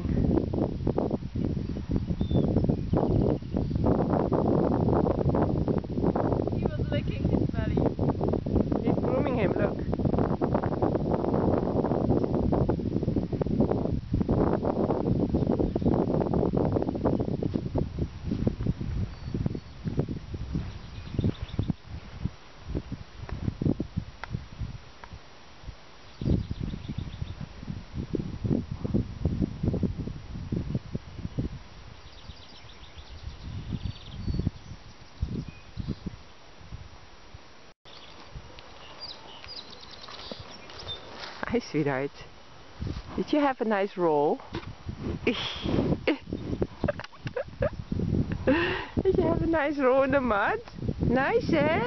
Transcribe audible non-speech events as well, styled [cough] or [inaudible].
grooming. Hi, sweetheart. Did you have a nice roll? [laughs] Did you have a nice roll in the mud? Nice, eh?